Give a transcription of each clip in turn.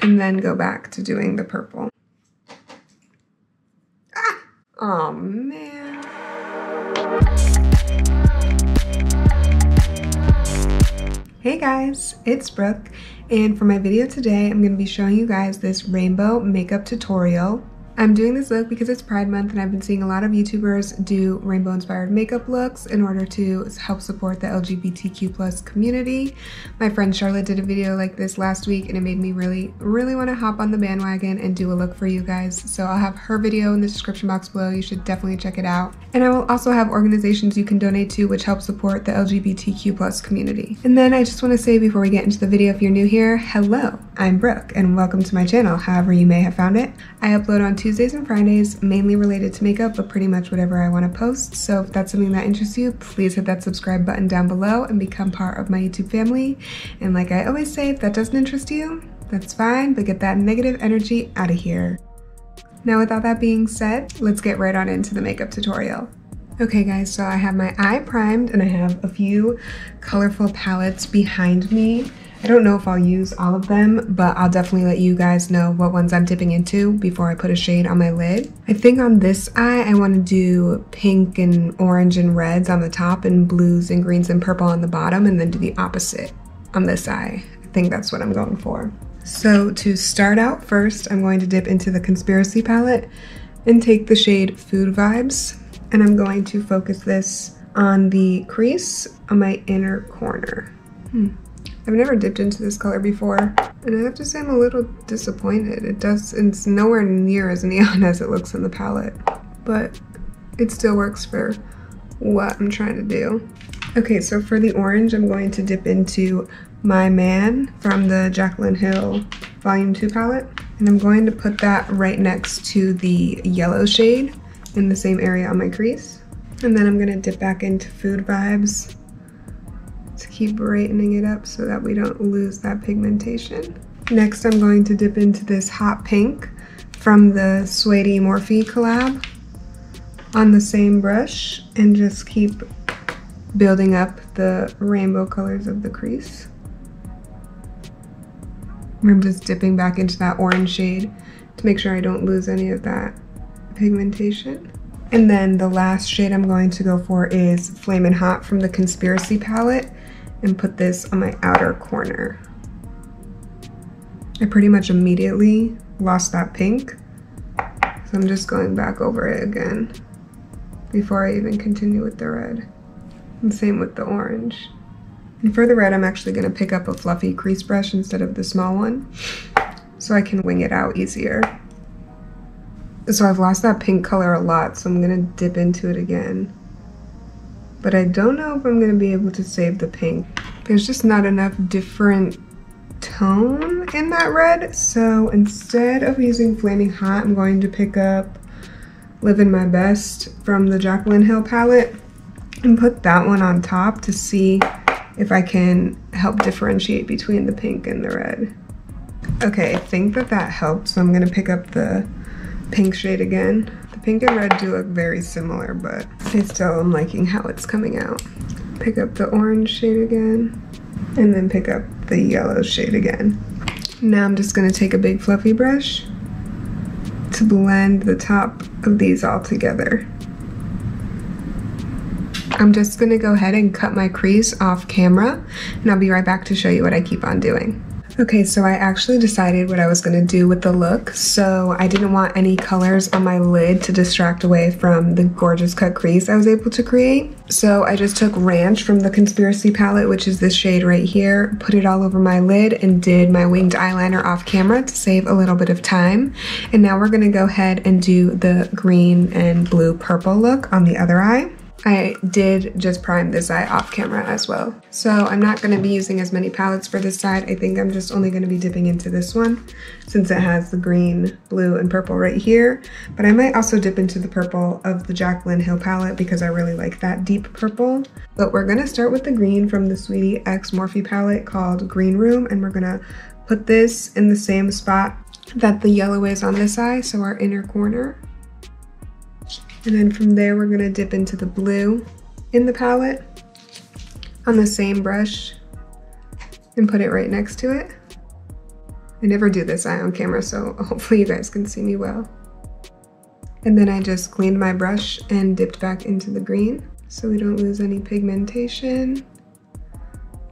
and then go back to doing the purple. Ah! Oh man. Hey guys, it's Brooke, and for my video today, I'm to be showing you guys this rainbow makeup tutorial. I'm doing this look because it's Pride Month and I've been seeing a lot of YouTubers do rainbow inspired makeup looks in order to help support the LGBTQ plus community. My friend Charlotte did a video like this last week and it made me really, really want to hop on the bandwagon and do a look for you guys. So I'll have her video in the description box below. You should definitely check it out. And I will also have organizations you can donate to which help support the LGBTQ plus community. And then I just want to say before we get into the video, if you're new here, hello, I'm Brooke and welcome to my channel, however you may have found it. I upload on Tuesdays and Fridays, mainly related to makeup, but pretty much whatever I want to post. So if that's something that interests you, please hit that subscribe button down below and become part of my YouTube family. And like I always say, if that doesn't interest you, that's fine, but get that negative energy out of here. Now with all that being said, let's get right on into the makeup tutorial. Okay guys, so I have my eye primed and I have a few colorful palettes behind me. I don't know if I'll use all of them, but I'll definitely let you guys know what ones I'm dipping into before I put a shade on my lid. I think on this eye, I want to do pink and orange and reds on the top and blues and greens and purple on the bottom and then do the opposite on this eye. I think that's what I'm going for. So to start out first, I'm going to dip into the Conspiracy palette and take the shade Food Vibes. And I'm going to focus this on the crease on my inner corner. Hmm. I've never dipped into this color before, and I have to say I'm a little disappointed. It does, it's nowhere near as neon as it looks in the palette, but it still works for what I'm trying to do. Okay, so for the orange, I'm going to dip into My Man from the Jaclyn Hill Volume 2 palette, and I'm going to put that right next to the yellow shade in the same area on my crease. And then I'm gonna dip back into Food Vibes to keep brightening it up so that we don't lose that pigmentation. Next, I'm going to dip into this hot pink from the Saweetie Morphe collab on the same brush and just keep building up the rainbow colors of the crease. I'm just dipping back into that orange shade to make sure I don't lose any of that pigmentation. And then the last shade I'm going to go for is Flamin' Hot from the Conspiracy palette and put this on my outer corner. I pretty much immediately lost that pink, so I'm just going back over it again before I even continue with the red. And same with the orange. And for the red, I'm actually gonna pick up a fluffy crease brush instead of the small one so I can wing it out easier. So I've lost that pink color a lot, so I'm gonna dip into it again but I don't know if I'm gonna be able to save the pink. There's just not enough different tone in that red. So instead of using Flaming Hot, I'm going to pick up Living My Best from the Jaclyn Hill palette and put that one on top to see if I can help differentiate between the pink and the red. Okay, I think that that helped, so I'm gonna pick up the pink shade again. Pink and red do look very similar, but I still am liking how it's coming out. Pick up the orange shade again, and then pick up the yellow shade again. Now I'm just gonna take a big fluffy brush to blend the top of these all together. I'm just gonna go ahead and cut my crease off camera, and I'll be right back to show you what I keep on doing. Okay, so I actually decided what I was gonna do with the look. So I didn't want any colors on my lid to distract away from the gorgeous cut crease I was able to create. So I just took Ranch from the Conspiracy palette, which is this shade right here, put it all over my lid and did my winged eyeliner off camera to save a little bit of time. And now we're gonna go ahead and do the green and blue purple look on the other eye. I did just prime this eye off camera as well. So I'm not gonna be using as many palettes for this side. I think I'm just only gonna be dipping into this one since it has the green, blue, and purple right here. But I might also dip into the purple of the Jaclyn Hill palette because I really like that deep purple. But we're gonna start with the green from the Sweetie X Morphe palette called Green Room and we're gonna put this in the same spot that the yellow is on this eye, so our inner corner. And then from there, we're gonna dip into the blue in the palette on the same brush and put it right next to it. I never do this eye on camera, so hopefully you guys can see me well. And then I just cleaned my brush and dipped back into the green so we don't lose any pigmentation.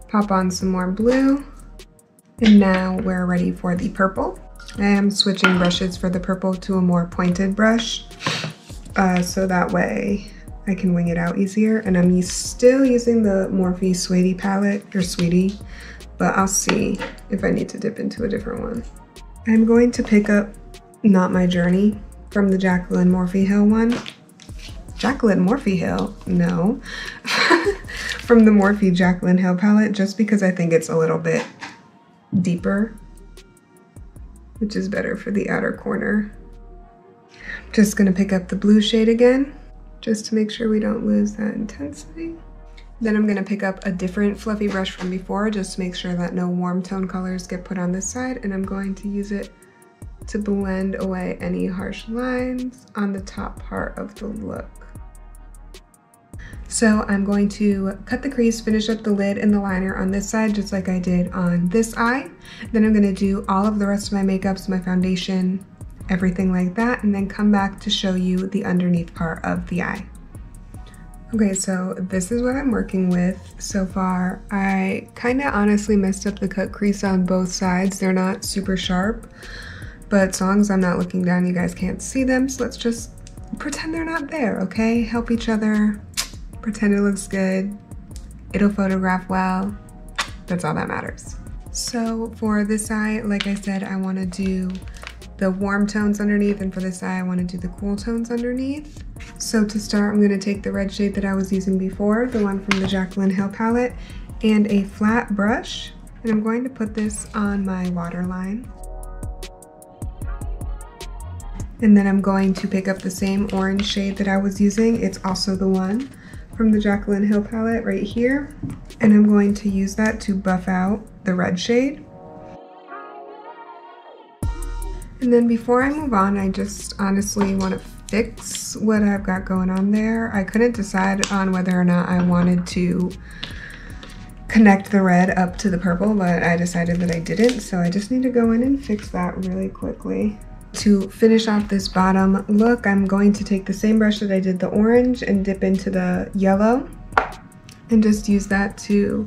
Pop on some more blue. And now we're ready for the purple. I am switching brushes for the purple to a more pointed brush. Uh, so that way I can wing it out easier. And I'm still using the Morphe Sweetie palette, or Saweetie, but I'll see if I need to dip into a different one. I'm going to pick up Not My Journey from the Jaclyn Morphe Hill one. Jaclyn Morphe Hill? No. from the Morphe Jaclyn Hill palette, just because I think it's a little bit deeper, which is better for the outer corner. Just gonna pick up the blue shade again just to make sure we don't lose that intensity. Then I'm gonna pick up a different fluffy brush from before just to make sure that no warm tone colors get put on this side and I'm going to use it to blend away any harsh lines on the top part of the look. So I'm going to cut the crease, finish up the lid and the liner on this side just like I did on this eye. Then I'm gonna do all of the rest of my makeups, my foundation, everything like that, and then come back to show you the underneath part of the eye. Okay, so this is what I'm working with so far. I kind of honestly messed up the cut crease on both sides. They're not super sharp, but as long as I'm not looking down, you guys can't see them. So let's just pretend they're not there, okay? Help each other, pretend it looks good. It'll photograph well. That's all that matters. So for this eye, like I said, I wanna do the warm tones underneath and for this eye I want to do the cool tones underneath. So to start I'm going to take the red shade that I was using before, the one from the Jaclyn Hill palette, and a flat brush and I'm going to put this on my waterline. And then I'm going to pick up the same orange shade that I was using. It's also the one from the Jaclyn Hill palette right here. And I'm going to use that to buff out the red shade. And then before I move on, I just honestly want to fix what I've got going on there. I couldn't decide on whether or not I wanted to connect the red up to the purple, but I decided that I didn't. So I just need to go in and fix that really quickly. To finish off this bottom look, I'm going to take the same brush that I did the orange and dip into the yellow and just use that to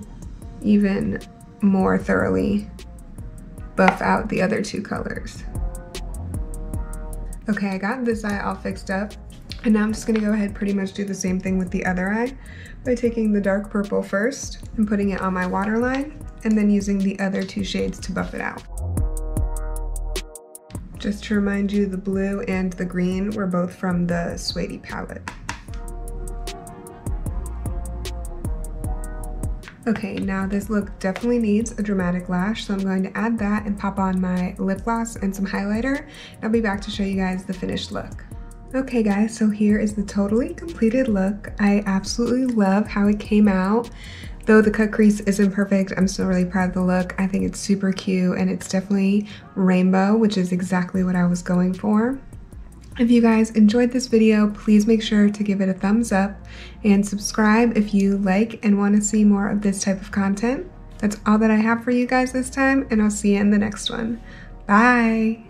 even more thoroughly buff out the other two colors. Okay, I got this eye all fixed up. And now I'm just gonna go ahead pretty much do the same thing with the other eye by taking the dark purple first and putting it on my waterline and then using the other two shades to buff it out. Just to remind you, the blue and the green were both from the Sweetie palette. Okay, now this look definitely needs a dramatic lash, so I'm going to add that and pop on my lip gloss and some highlighter. I'll be back to show you guys the finished look. Okay guys, so here is the totally completed look. I absolutely love how it came out. Though the cut crease isn't perfect, I'm still really proud of the look. I think it's super cute and it's definitely rainbow, which is exactly what I was going for. If you guys enjoyed this video, please make sure to give it a thumbs up and subscribe if you like and want to see more of this type of content. That's all that I have for you guys this time, and I'll see you in the next one. Bye!